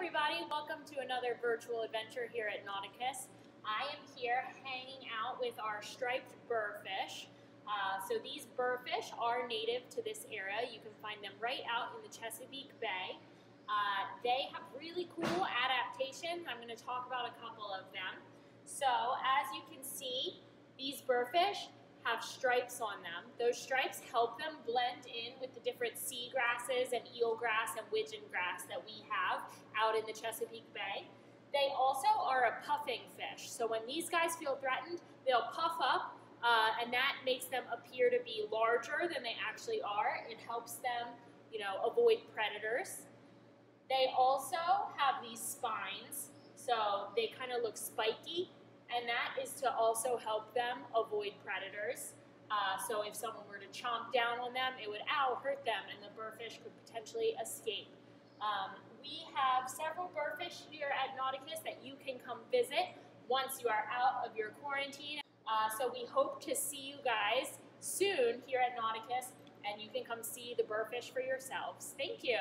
everybody, welcome to another virtual adventure here at Nauticus. I am here hanging out with our striped burrfish. Uh, so these burrfish are native to this area. You can find them right out in the Chesapeake Bay. Uh, they have really cool adaptations. I'm going to talk about a couple of them. So as you can see, these burrfish have stripes on them. Those stripes help them blend in with the different sea grasses and eelgrass and widgeon grass that we have out in the Chesapeake Bay. They also are a puffing fish. So when these guys feel threatened, they'll puff up uh, and that makes them appear to be larger than they actually are. It helps them, you know, avoid predators. They also have these spines, so they kind of look spiky and that is to also help them avoid predators. Uh, so if someone were to chomp down on them, it would ow hurt them, and the burrfish could potentially escape. Um, we have several burrfish here at Nauticus that you can come visit once you are out of your quarantine. Uh, so we hope to see you guys soon here at Nauticus, and you can come see the burrfish for yourselves. Thank you.